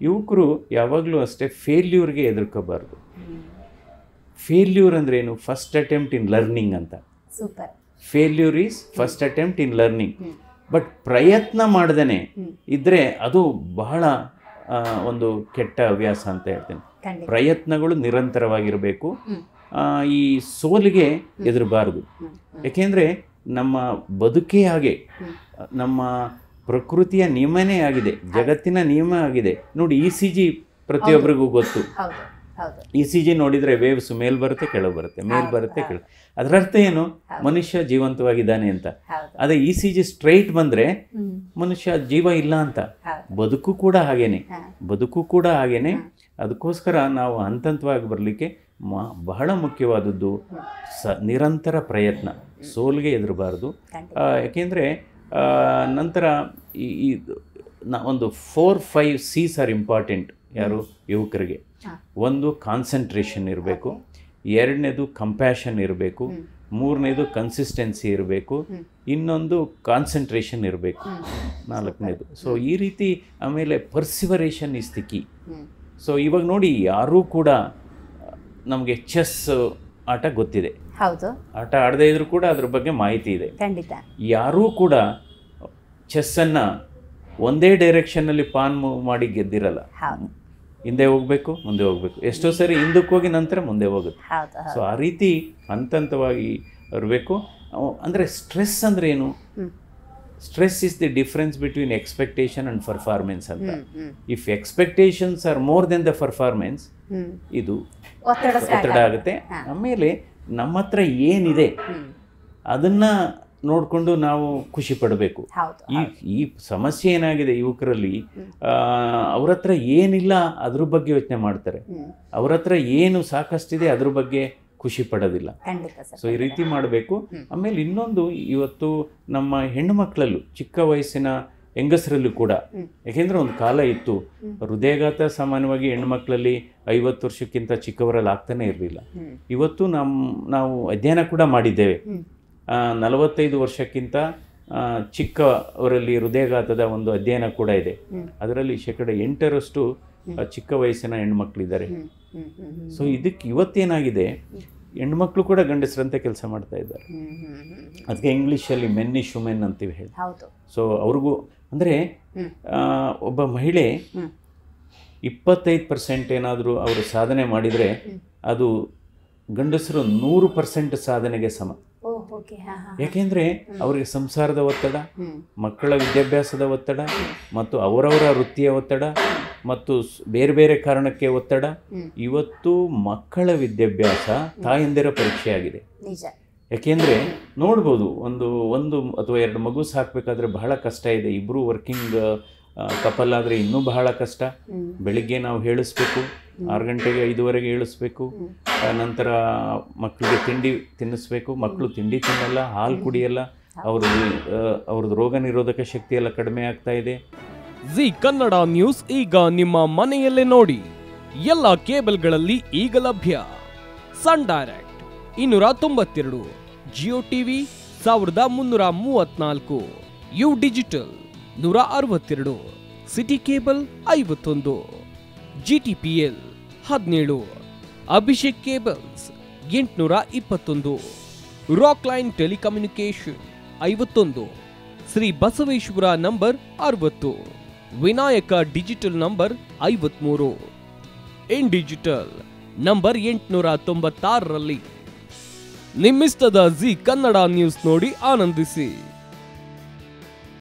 ಯುವಕರು ಯಾವಾಗಲೂ ಅಷ್ಟೇ ಫೇಲ್ಯೂರ್ಗೆ ಎದುರ್ಕೋಬಾರ್ದು. ಫೇಲ್ಯೂರ್ ಅಂದ್ರೆ ಏನು ಫಸ್ಟ್ ಅಟೆಂಪ್ಟ್ ಇನ್ ಲರ್ನಿಂಗ್ ಅಂತ super failure is first attempt in learning but ಪ್ರಯತ್ನ ಮಾಡ್ದೇ ಇದ್ರೆ ಅದು ಬಹಳ ಒಂದು ಕೆಟ್ಟ ಹವ್ಯಾಸ ಅಂತ ಹೇಳ್ತೇನೆ. ಪ್ರಯತ್ನಗಳು ನಿರಂತರವಾಗಿರಬೇಕು. ಈ ಸೋಲಿಗೆ ಎದುರಬಾರದು. ಯಾಕೆಂದರೆ ನಮ್ಮ ಬದುಕೇ ಹಾಗೆ. ನಮ್ಮ ಪ್ರಕೃತಿಯ ನಿಯಮನೇ ಆಗಿದೆ ಜಗತ್ತಿನ ನಿಯಮ ಆಗಿದೆ. ನೋಡಿ ಇ ಸಿ ಜಿ ಪ್ರತಿಯೊಬ್ಬರಿಗೂ ಗೊತ್ತು. ಇ ಸಿ ಜಿ ನೋಡಿದರೆ ವೇವ್ಸ್ ಮೇಲ್ ಬರುತ್ತೆ ಕೆಳಗೆ ಬರುತ್ತೆ. ಮೇಲ್ ಬರುತ್ತೆ ಕೆಳ ಅದರ ಅರ್ಥ ಏನು? ಮನುಷ್ಯ ಜೀವಂತವಾಗಿದ್ದಾನೆ ಅಂತ. ಅದೇ ಇ ಸಿ ಜಿ ಸ್ಟ್ರೈಟ್ ಬಂದರೆ ಮನುಷ್ಯ ಜೀವ ಇಲ್ಲ ಅಂತ. ಬದುಕು ಕೂಡ ಹಾಗೇನೆ. ಬದುಕು ಕೂಡ ಹಾಗೇನೆ. ಅದಕ್ಕೋಸ್ಕರ ನಾವು ಹಂತ ಹಂತವಾಗಿ ಬರಲಿಕ್ಕೆ ಮ ಬಹಳ ಮುಖ್ಯವಾದದ್ದು ಸ ನಿರಂತರ ಪ್ರಯತ್ನ. ಸೋಲ್ಗೆ ಎದುರಬಾರ್ದು. ಯಾಕೆಂದರೆ ನಂತರ ಈ ಒಂದು four five Cs are important ಯಾರು? ಯುವಕರಿಗೆ. ಒಂದು ಕಾನ್ಸಂಟ್ರೇಷನ್ ಇರಬೇಕು. ಎರಡನೇದು ಕಂಪ್ಯಾಷನ್ ಇರಬೇಕು. ಮೂರನೇದು ಕನ್ಸಿಸ್ಟೆನ್ಸಿ ಇರಬೇಕು. ಇನ್ನೊಂದು ಕಾನ್ಸಂಟ್ರೇಷನ್ ಇರಬೇಕು. ನಾಲ್ಕನೇದು. ಸೊ ಈ ರೀತಿ ಆಮೇಲೆ perseveration is the key so ಇವಾಗ ನೋಡಿ ಯಾರೂ ಕೂಡ ನಮಗೆ ಚೆಸ್ ಆಟ ಗೊತ್ತಿದೆ. ಹೌದು. ಆಟ ಆಡದೇ ಇದ್ರೂ ಕೂಡ ಅದ್ರ ಬಗ್ಗೆ ಮಾಹಿತಿ ಇದೆ. ಖಂಡಿತ. ಯಾರೂ ಕೂಡ ಚೆಸ್ಸನ್ನು ಒಂದೇ ಡೈರೆಕ್ಷನ್ನಲ್ಲಿ ಪಾನ್ ಮೂವ್ ಮಾಡಿ ಗೆದ್ದಿರಲ್ಲ. ಹೌದು. ಹಿಂದೆ ಹೋಗಬೇಕು ಮುಂದೆ ಹೋಗಬೇಕು. ಎಷ್ಟೋ ಸರಿ ಹಿಂದಕ್ಕೆ ಹೋಗಿ ನಂತರ ಮುಂದೆ ಹೋಗುತ್ತೆ. ಸೊ ಆ ರೀತಿ ಹಂತ ಹಂತವಾಗಿ ಇರಬೇಕು ಅಂದರೆ ಸ್ಟ್ರೆಸ್ ಅಂದ್ರೆ ಏನು? Stress is the difference between expectation and performance ಅಂತ. If expectations are more than the performance ಇದು ಒತ್ತಡ ಒತ್ತಡ ಆಗುತ್ತೆ. ಆಮೇಲೆ ನಮ್ಮ ಹತ್ರ ಏನಿದೆ ಅದನ್ನ ನೋಡಿಕೊಂಡು ನಾವು ಖುಷಿ ಪಡಬೇಕು. ಹೌದು ಈ ಈ ಸಮಸ್ಯೆ ಏನಾಗಿದೆ ಯುವಕರಲ್ಲಿ ಅವ್ರ ಹತ್ರ ಏನಿಲ್ಲ ಅದ್ರ ಬಗ್ಗೆ ಯೋಚನೆ ಮಾಡ್ತಾರೆ. ಅವ್ರ ಹತ್ರ ಏನು ಸಾಕಷ್ಟಿದೆ ಅದ್ರ ಬಗ್ಗೆ ಖುಷಿ ಪಡೋದಿಲ್ಲ. ಖಂಡಿತ ಸರ್ ಸೊ ಈ ರೀತಿ ಮಾಡಬೇಕು. ಆಮೇಲೆ ಇನ್ನೊಂದು ಇವತ್ತು ನಮ್ಮ ಹೆಣ್ಣು ಮಕ್ಕಳಲ್ಲೂ ಚಿಕ್ಕ ವಯಸ್ಸಿನ ಹೆಂಗಸರಲ್ಲೂ ಕೂಡ. ಯಾಕೆಂದ್ರೆ ಒಂದು ಕಾಲ ಇತ್ತು ಹೃದಯಾಘಾತ ಸಾಮಾನ್ಯವಾಗಿ ಹೆಣ್ಮಕ್ಳಲ್ಲಿ ಐವತ್ತು ವರ್ಷಕ್ಕಿಂತ ಚಿಕ್ಕವರಲ್ಲಿ ಆಗ್ತಾನೆ ಇರಲಿಲ್ಲ. ಇವತ್ತು ನಮ್ಮ ನಾವು ಅಧ್ಯಯನ ಕೂಡ ಮಾಡಿದ್ದೇವೆ. ನಲವತ್ತೈದು ವರ್ಷಕ್ಕಿಂತ ಚಿಕ್ಕವರಲ್ಲಿ ಹೃದಯಾಘಾತದ ಒಂದು ಅಧ್ಯಯನ ಕೂಡ ಇದೆ. ಅದರಲ್ಲಿ ಶೇಕಡ ಎಂಟರಷ್ಟು ಚಿಕ್ಕ ವಯಸ್ಸಿನ ಹೆಣ್ಮಕ್ಳಿದ್ದಾರೆ. ಸೊ ಇದಕ್ಕೆ ಇವತ್ತೇನಾಗಿದೆ ಹೆಣ್ಮಕ್ಳು ಕೂಡ ಗಂಡಸರಂತೆ ಕೆಲಸ ಮಾಡ್ತಾ ಇದ್ದಾರೆ. ಅದಕ್ಕೆ ಇಂಗ್ಲೀಷಲ್ಲಿ ಮೆನ್ ಇಶ್ ವುಮೆನ್ ಅಂತೀವಿ ಹೇಳಿ. ಸೊ ಅವ್ರಿಗೂ ಅಂದರೆ ಒಬ್ಬ ಮಹಿಳೆ ಇಪ್ಪತ್ತೈದು ಪರ್ಸೆಂಟ್ ಏನಾದರೂ ಅವರು ಸಾಧನೆ ಮಾಡಿದರೆ ಅದು ಗಂಡಸರು ನೂರು ಪರ್ಸೆಂಟ್ ಸಾಧನೆಗೆ ಸಮ. ಯಾಕೆಂದರೆ ಅವರಿಗೆ ಸಂಸಾರದ ಒತ್ತಡ ಮಕ್ಕಳ ವಿದ್ಯಾಭ್ಯಾಸದ ಒತ್ತಡ ಮತ್ತು ಅವರವರ ವೃತ್ತಿಯ ಒತ್ತಡ ಮತ್ತು ಬೇರೆ ಬೇರೆ ಕಾರಣಕ್ಕೆ ಒತ್ತಡ. ಇವತ್ತು ಮಕ್ಕಳ ವಿದ್ಯಾಭ್ಯಾಸ ತಾಯಂದಿರ ಪರೀಕ್ಷೆ ಆಗಿದೆ ನಿಜ. ಯಾಕೆಂದರೆ ನೋಡ್ಬೋದು ಒಂದು ಒಂದು ಅಥವಾ ಎರಡು ಮಗು ಸಾಕಬೇಕಾದ್ರೆ ಬಹಳ ಕಷ್ಟ ಇದೆ. ಇಬ್ಬರು ವರ್ಕಿಂಗ್ ಕಪಲ್ ಆದರೆ ಇನ್ನೂ ಬಹಳ ಕಷ್ಟ. ಬೆಳಿಗ್ಗೆ ನಾವು ಹೇಳಿಸ್ಬೇಕು ಆರು ಗಂಟೆಗೆ ಐದುವರೆಗೆ ಹೇಳಿಸ್ಬೇಕು. ನಂತರ ಮಕ್ಕಳಿಗೆ ತಿಂಡಿ ತಿನ್ನಿಸ್ಬೇಕು. ಮಕ್ಕಳು ತಿಂಡಿ ತಿನ್ನಲ್ಲ ಹಾಲು ಕುಡಿಯಲ್ಲ. ಅವ್ರದ್ದು ಅವ್ರದ್ದು ರೋಗ ನಿರೋಧಕ ಶಕ್ತಿ ಎಲ್ಲ ಕಡಿಮೆ ಆಗ್ತಾ ಇದೆ. ಜಿ ಕನ್ನಡ ನ್ಯೂಸ್ ಈಗ ನಿಮ್ಮ ಮನೆಯಲ್ಲೇ ನೋಡಿ. ಎಲ್ಲ ಕೇಬಲ್ಗಳಲ್ಲಿ ಈಗ ಲಭ್ಯ. Sun Direct. ಇನ್ನೂರ ತೊಂಬತ್ತೆರಡು ಜಿಯೋ ಟಿವಿ ಸಾವಿರದ ಮುನ್ನೂರ ಮೂವತ್ನಾಲ್ಕು. ಯು ಡಿಜಿಟಲ್ ನೂರ ಅರವತ್ತೆರಡು ಸಿಟಿ ಕೇಬಲ್ ಐವತ್ತೊಂದು. ಜಿ ಟಿ ಪಿ ಎಲ್ ಹದಿನೇಳು. ಅಭಿಷೇಕ್ ಕೇಬಲ್ಸ್ ಎಂಟುನೂರ ಇಪ್ಪತ್ತೊಂದು ರಾಕ್ ಲೈನ್ ಟೆಲಿಕಮ್ಯುನಿಕೇಶನ್ ಐವತ್ತೊಂದು. ಶ್ರೀ ಬಸವೇಶ್ವರ ನಂಬರ್ ಅರವತ್ತು. ವಿನಾಯಕ ಡಿಜಿಟಲ್ ನಂಬರ್ ಐವತ್ಮೂರು. ಇನ್ ಡಿಜಿಟಲ್ ನಂಬರ್ ಎಂಟುನೂರ ತೊಂಬತ್ತಾರರಲ್ಲಿ ನಿಮ್ಮಿಸ್ತದ ಜಿ ಕನ್ನಡ ನ್ಯೂಸ್ ನೋಡಿ ಆನಂದಿಸಿ.